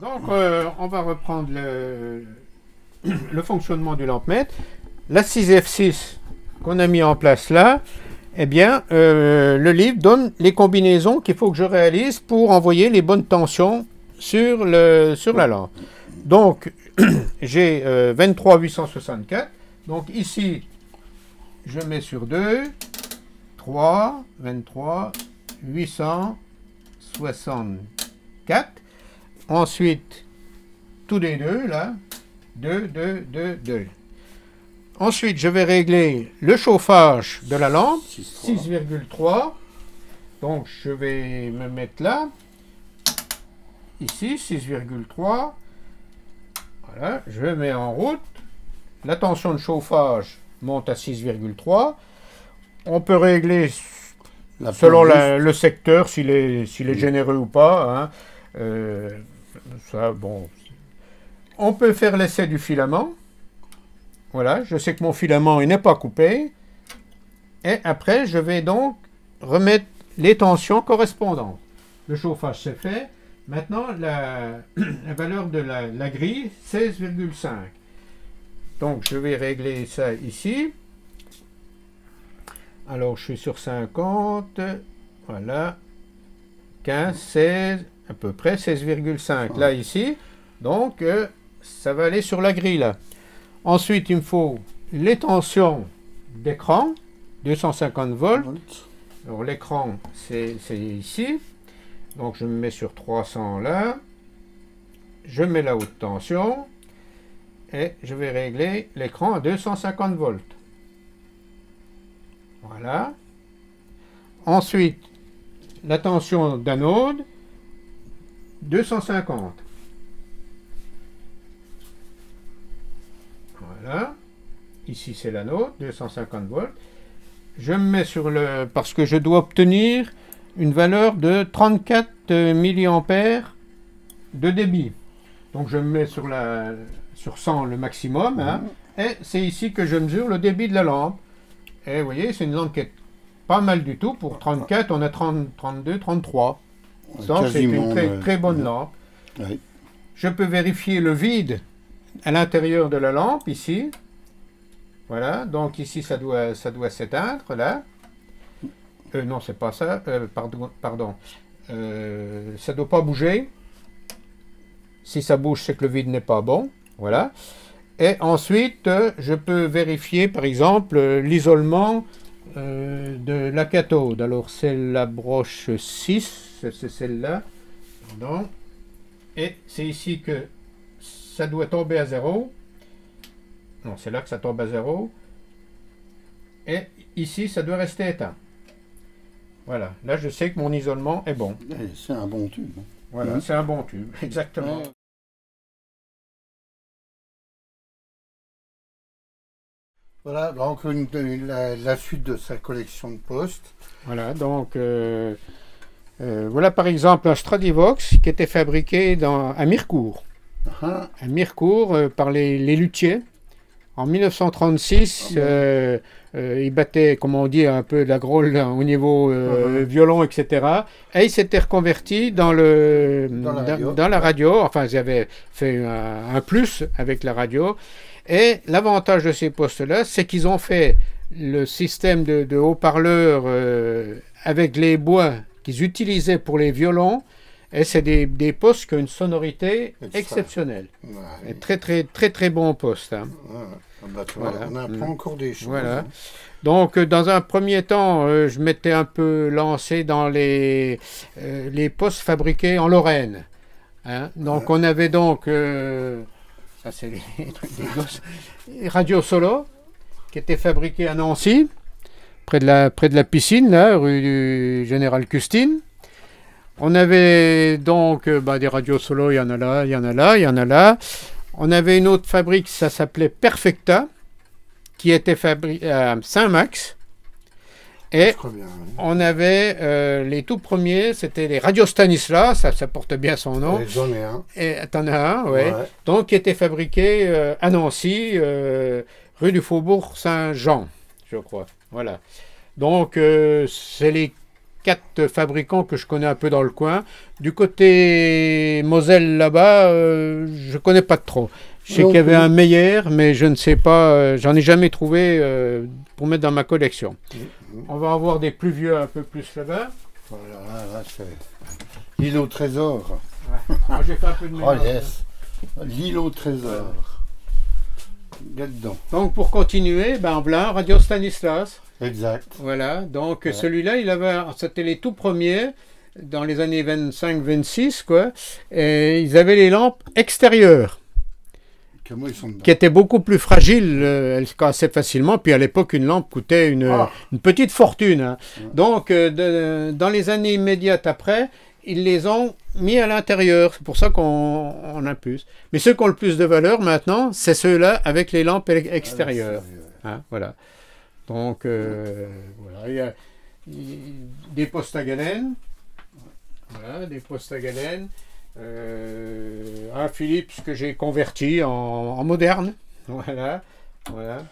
Donc, euh, on va reprendre le, fonctionnement du lampmètre. La 6F6 qu'on a mis en place là, eh bien, euh, le livre donne les combinaisons qu'il faut que je réalise pour envoyer les bonnes tensions sur, la lampe. Donc, j'ai 23 864. Donc ici, je mets sur 2, 3, 23, 864. Ensuite, tous les deux, là, 2, 2, 2, 2. Ensuite, je vais régler le chauffage de la lampe, 6,3. Donc, je vais me mettre là, ici, 6,3. Voilà, je mets en route. La tension de chauffage monte à 6,3. On peut régler selon le secteur s'il est, est généreux ou pas. Hein. Euh, bon. On peut faire l'essai du filament. Voilà, je sais que mon filament n'est pas coupé. Et après, je vais donc remettre les tensions correspondantes. Le chauffage, c'est fait. Maintenant, la, valeur de la, la grille, 16,5. Donc, je vais régler ça ici. Alors, je suis sur 50. Voilà. 15, 16, à peu près 16,5 là ici. Donc, euh, ça va aller sur la grille là. Ensuite, il me faut les tensions d'écran, 250 volts. Alors, l'écran, c'est ici. Donc, je me mets sur 300 là. Je mets la haute tension. Et je vais régler l'écran à 250 volts. Voilà. Ensuite, la tension d'anode, 250. Voilà. Ici, c'est l'anode, 250 volts. Je me mets sur le... parce que je dois obtenir une valeur de 34 mA de débit. Donc, je me mets sur, la, sur 100 le maximum. Hein. Mhm. et c'est ici que je mesure le débit de la lampe. Et vous voyez, c'est une lampe qui est pas mal du tout. Pour 34, on a 30, 32, 33. Donc, c'est une très, très bonne lampe. Je peux vérifier le vide à l'intérieur de la lampe, ici. Voilà, donc ici, ça doit, ça doit s'éteindre, là. Euh, non, c'est pas ça. Euh, pardon. pardon. Euh, ça ne doit pas bouger. Si ça bouge, c'est que le vide n'est pas bon. Voilà. Et ensuite, je peux vérifier, par exemple, l'isolement de la cathode. Alors, c'est la broche 6, c'est celle-là. Et c'est ici que ça doit tomber à zéro. Non, c'est là que ça tombe à zéro. Et ici, ça doit rester éteint. Voilà, là je sais que mon isolement est bon. Eh, c'est un bon tube. Voilà, mmh. c'est un bon tube, exactement. Voilà, donc la, suite de sa collection de postes. Voilà, donc euh, euh, voilà par exemple un Stradivox qui était fabriqué dans, à Mirecourt. À Mirecourt euh, par les, luthiers. En 1936, ah euh, euh, il battait, comme on dit, un peu de la grolle au niveau uh-huh. violon, etc. Et il s'était reconverti dans, le, dans, la, radio. Enfin, ils avaient fait un, plus avec la radio. Et l'avantage de ces postes-là, c'est qu'ils ont fait le système de, de haut-parleurs avec les bois qu'ils utilisaient pour les violons et c'est des, des, postes qui ont une sonorité exceptionnelle. très, très, très, très bon poste. Hein. Bah, on apprend mm. encore des choses. Voilà. Hein. Donc, euh, dans un premier temps, euh, je m'étais un peu lancé dans les, euh, les postes fabriqués en Lorraine. Hein. Donc, on avait donc, ça c'est les trucs des gosses, Radio Solo, qui était fabriqué à Nancy, près de la, près de la piscine, rue du Général Custine. On avait donc euh, bah, des radios solo, il y en a là, il y en a là, il y en a là. On avait une autre fabrique, ça s'appelait Perfecta, qui était fabriquée à Saint-Max. Et on avait euh, les tout premiers, c'était les radios Stanislas, ça, ça, porte bien son nom. J'en ai un. Et t'en as un, ouais. Donc, qui était fabriqué euh, à Nancy, rue du Faubourg Saint-Jean, je crois. Voilà. Donc, c'est les quatre fabricants que je connais un peu dans le coin. Du côté Moselle là-bas, euh, je connais pas trop. Je sais qu'il y avait plus. un Meyer, mais je ne sais pas, euh, j'en ai jamais trouvé euh, pour mettre dans ma collection. On va avoir des plus vieux un peu plus là-bas. Voilà, là, là, c'est l'île au trésor. Ah, J'ai fait un peu de Oh mélange. yes. L'île au trésor. Là-dedans. Donc pour continuer, ben voilà, Radio Stanislas. Exact. Voilà, donc Ouais. celui-là, il avait, c'était les tout premiers dans les années 25-26, quoi. Et ils avaient les lampes extérieures, Comment ils sont dedans qui étaient beaucoup plus fragiles, euh, elles se cassaient facilement. Puis à l'époque, une lampe coûtait une, Ah. une petite fortune. hein. Donc, euh, de- dans les années immédiates après, ils les ont mis à l'intérieur. C'est pour ça qu'on on a plus. Mais ceux qui ont le plus de valeur maintenant, c'est ceux-là avec les lampes Ah, extérieures. Hein, voilà. Donc, euh, voilà, il y a des postes à galène. Voilà, des postes à galène. Euh, un Philips que j'ai converti en, en moderne. Voilà. Voilà.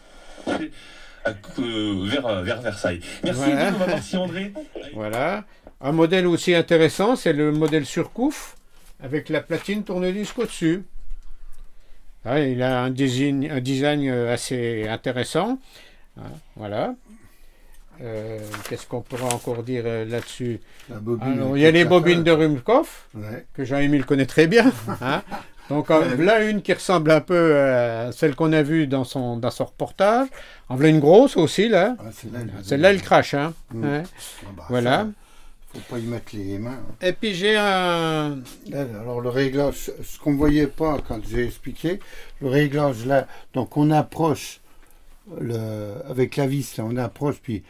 à- euh, vers, vers Versailles. Merci, Voilà. Edith. si André. Voilà. Un modèle aussi intéressant, c'est le modèle surcouf avec la platine tourne-disque au-dessus. Ah, il a un design, un design euh, assez intéressant. Hein, voilà. Euh, Qu'est-ce qu'on pourra encore dire euh, là-dessus avec Il y a les bobines de. Rumkopf, Ouais. que Jean-Émile connaît très bien. hein. Donc, en voilà une qui ressemble un peu à celle qu'on a vue dans son, dans son reportage. En voilà une grosse aussi, là. Ah, celle-là, elle- crache. Hein. Mm. Ouais. Ah bah, Voilà. Faut pas y mettre les mains. Et puis j'ai un, Alors le réglage, ce qu'on ne voyait pas quand j'ai expliqué, le réglage là, donc on approche le, avec la vis, là, on approche, puis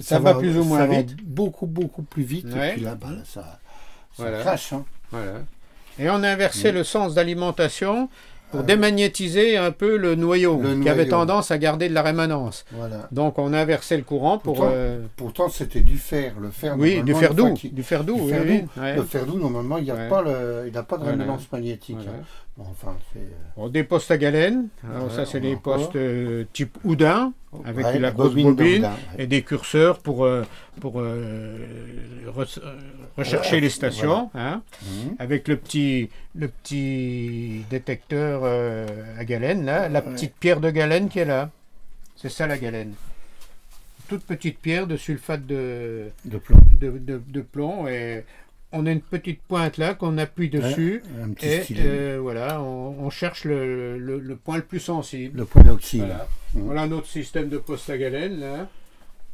Ça va plus ou moins vite. beaucoup, beaucoup plus vite, Ouais. et puis là, bah, là, ça, ça Voilà. crache. hein. Voilà. Et on a inversé Mm. le sens d'alimentation pour démagnétiser un peu le noyau, Le qui avait tendance à garder de la rémanence. Voilà. Donc on a inversé le courant pour... Pourtant, euh, Pourtant, c'était du fer. Le fer, oui, du fer doux. Du fer doux, du fer oui, doux. ouais. Le fer doux, normalement, il n'y a, Ouais. pas le- il n'a pas de Voilà. résonance magnétique. Voilà. hein. Bon, enfin, c'est... Bon, des postes à galène. Alors ça, c'est les postes euh, type Houdin, avec ouais, la grosse bobine ouais. et des curseurs pour, euh, pour euh, re- rechercher Ouais, les stations. hein. Mhm. avec le petit, le petit détecteur euh, à galène, là, la petite pierre de galène qui est là. C'est ça la galène. Toute petite pierre de sulfate de, De plomb. de, de- de plomb et on a une petite pointe là qu'on appuie dessus Un petit et euh, voilà, on, on cherche le, le- le point le plus sensible. Le point d'oxyde. Voilà. Mhm. Voilà un autre système de poste à galène là.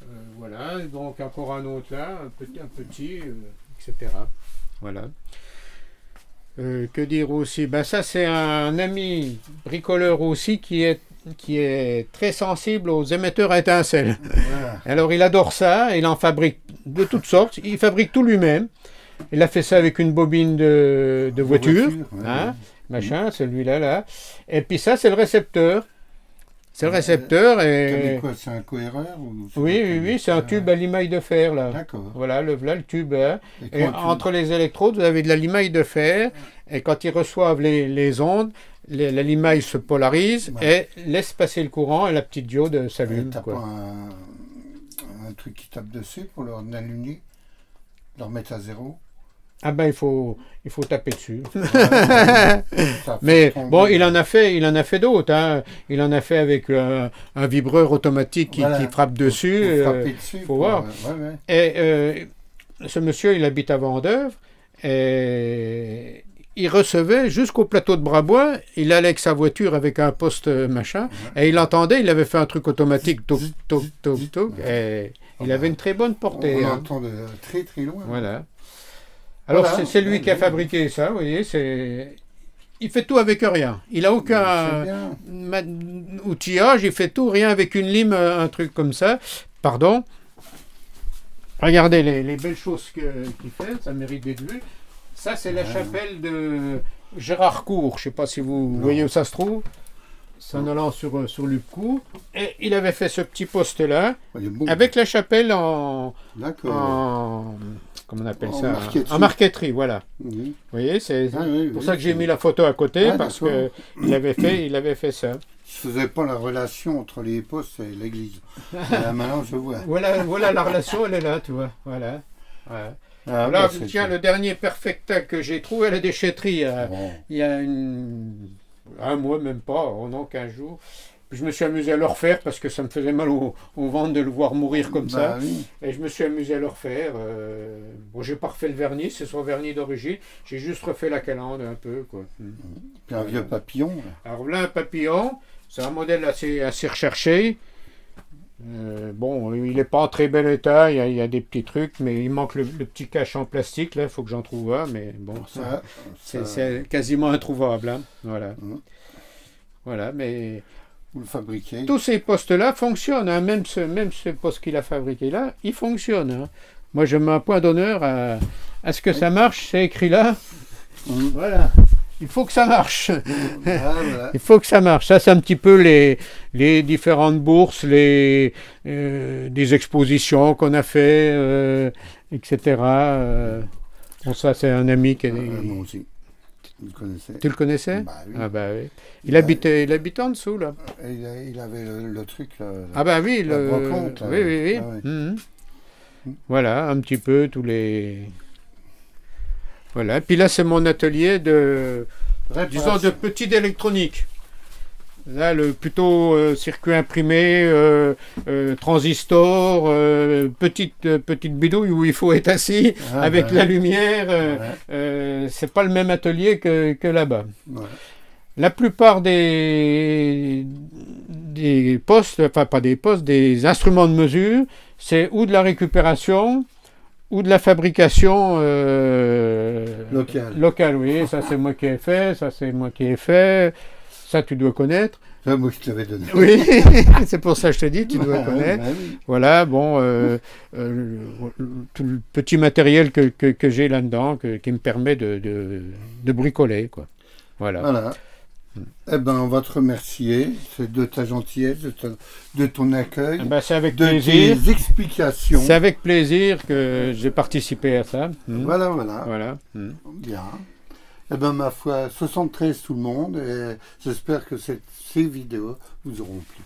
Euh, voilà, donc encore un autre là, un petit, un petit euh, etc. Voilà. Que dire aussi? Ben Ça, c'est un ami bricoleur aussi qui est, qui est très sensible aux émetteurs à étincelles. Voilà. Alors, il adore ça, il en fabrique de toutes sortes, il fabrique tout lui-même. Il a fait ça avec une bobine de, de voiture, ouais. hein, machin, celui-là, là. Et puis ça, c'est le récepteur. C'est le récepteur T'as mis et... quoi C'est un cohéreur ou Oui, oui, oui, c'est un tube à limaille de fer, là. D'accord. Voilà, le, voilà le tube. hein. Et entre les électrodes, vous avez de la limaille de fer. Et quand ils reçoivent les, les ondes, les- la limaille se polarise Ouais. et laisse passer le courant et la petite diode s'allume. T'as pas un, un truc qui tape dessus pour leur allumer Leur mettre à zéro Ah ben il faut, il faut taper dessus. Mais bon, il en a fait, il en a fait d'autres. hein. Il en a fait avec un, un vibreur automatique qui, Voilà. qui frappe dessus. Faut euh, dessus. faut pour, voir. euh, ouais, ouais. Et euh, ce monsieur, il habite à Vendœuvre et il recevait jusqu'au plateau de Brabois. Il allait avec sa voiture avec un poste euh, machin et il entendait. Il avait fait un truc automatique, toc toc toc toc. Et il avait une très bonne portée. On hein. entend de très très loin. Voilà. Alors Voilà. c'est- lui qui a fabriqué ça. Vous voyez, c'est. Il fait tout avec rien. Il a aucun outillage, il fait tout, rien avec une lime, euh, un truc comme ça. Pardon. Regardez les, les belles choses qu'il fait, ça mérite d'être vu. Ça, c'est la Ouais. chapelle de Gérard Cour. Je ne sais pas si vous Non. voyez où ça se trouve. C'est en allant sur, euh, sur Lupcourt. Et il avait fait ce petit poste-là, avec la chapelle en. D'accord. en comment on appelle En ça marqueterie. En marqueterie, voilà. Vous voyez, c'est Ah, oui, pour oui, ça que j'ai mis la photo à côté, Ah, parce que d'accord. il avait fait, il avait fait ça. Je faisais pas la relation entre les postes et l'église. Là, maintenant, je vois. Voilà, voilà la relation, elle est là, tu vois. Voilà. Ouais. Ah, Là, bah, c'est- tiens, le dernier Perfecta que j'ai trouvé à la déchetterie, euh, Bon. il y a une- un mois, même pas, oh non, 15 jours. Puis je me suis amusé à le refaire parce que ça me faisait mal au, au ventre de le voir mourir comme ça. Bah oui. Et je me suis amusé à le refaire. euh, Bon, j'ai pas refait le vernis, c'est son vernis d'origine. J'ai juste refait la calandre un peu, quoi. Mm. Puis un vieux papillon. là. Alors là, un papillon, c'est un modèle assez, assez recherché. Euh, bon, il n'est pas en très bel état, il y, a, il y a des petits trucs, mais il manque le, le petit cache en plastique, là, il faut que j'en trouve un, mais bon, ça, Ça, c'est ça, c'est quasiment introuvable. hein. Voilà. Mhm. Voilà, mais vous le fabriquez. tous ces postes-là fonctionnent, hein. même, ce, même ce poste qu'il a fabriqué là, il fonctionne. hein. Moi, je mets un point d'honneur à, à ce que ça marche, c'est écrit là. Mhm. Voilà, il faut que ça marche. Ah, voilà. Il faut que ça marche. Ça, c'est un petit peu les, les différentes bourses, les, euh, des expositions qu'on a fait, euh, etc. Euh, bon, ça, c'est un ami qui est... Moi aussi. Tu le connaissais Bah oui. Ah bah oui. Il habitait, il habitait en dessous, là. Et il, a- il avait le, le truc là. Ah bah oui, le... brocante, oui, oui, oui. Ah ouais. Mhm. Mhm. Voilà, un petit peu tous les... Voilà. Puis là, c'est mon atelier de... disons de petite électronique. Là, le plutôt euh, circuit imprimé, euh, euh, transistor, petite petite bidouille où il faut être assis Ah, avec bah, la lumière. ouais, c'est pas le même atelier que, que là-bas. ouais. La plupart des des postes, enfin pas des postes, des instruments de mesure, c'est ou de la récupération ou de la fabrication euh, Local. Locale, oui. Ça c'est moi qui ai fait, ça c'est moi qui ai fait. Ça tu dois connaître. Ça, moi, je te l'avais donné. Oui, c'est pour ça que je te dis, tu dois Ouais, connaître. bah. Voilà, bon, euh, euh, tout le petit matériel que, que, que j'ai là-dedans, qui me permet de, de, de bricoler, quoi. Voilà. Voilà. Eh ben, on va te remercier c'est de ta gentillesse, de, ta- de ton accueil, Ah ben, c'est avec de plaisir. tes explications. C'est avec plaisir que j'ai participé à ça. Hmm. Voilà, voilà. Voilà. Hmm. Bien. Eh ben, ma foi, 73 tout le monde, et j'espère que ces vidéos vous auront plu.